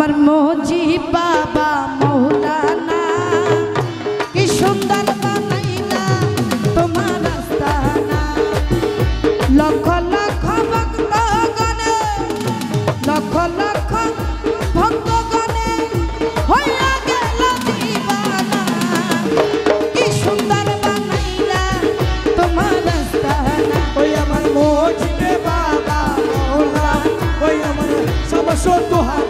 আমার মজি বাবা মৌলানা, কি সুন্দর বানাইলা তোমার রাস্তানা লক্ষ লক্ষ ভক্ত গণে লক্ষ লক্ষ ভক্ত গণে হইয়া গেল দিবানা। কি সুন্দর বানাইলা তোমার রাস্তানা ওই আমার মজি বাবা মৌলানা, ওই আমার সমস্ত হাত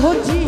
rodinho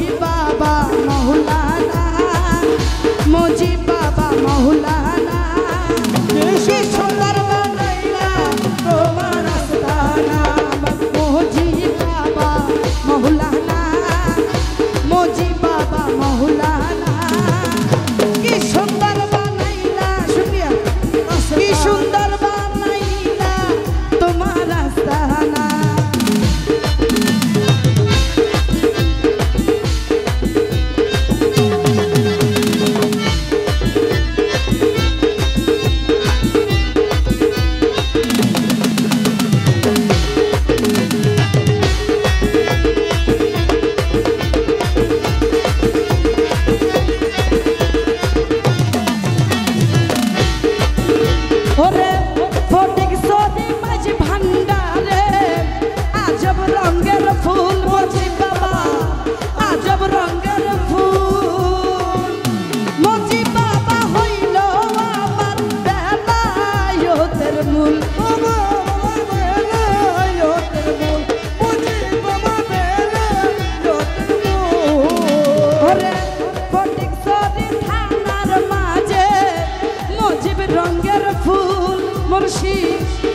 cheese.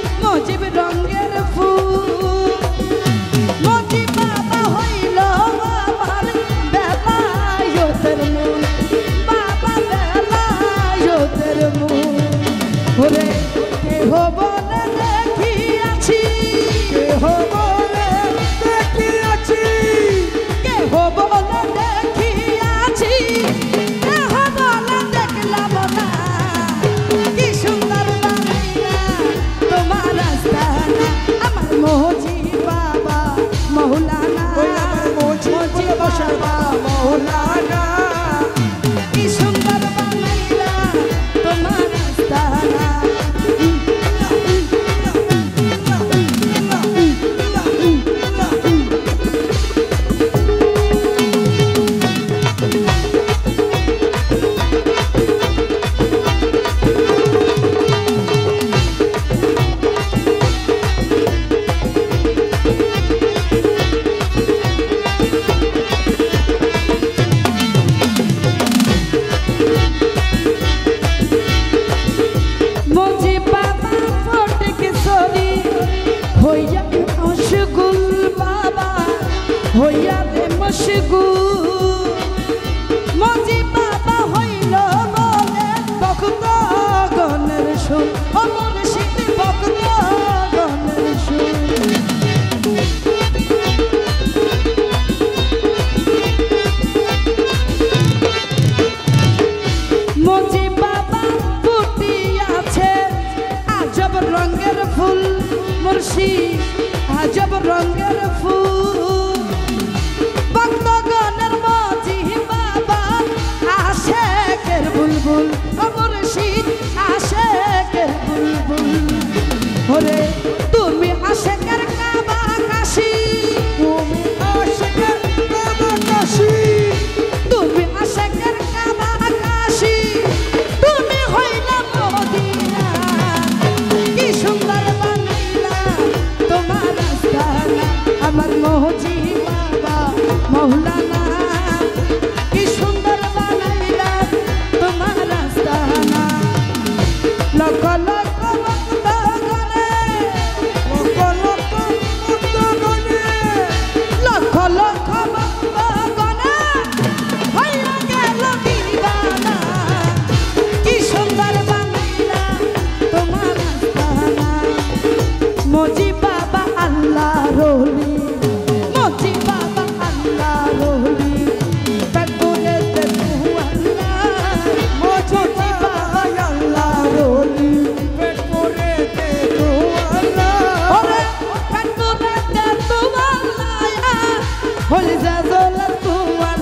Bye. খুশি আজব রঙের ফুল las tú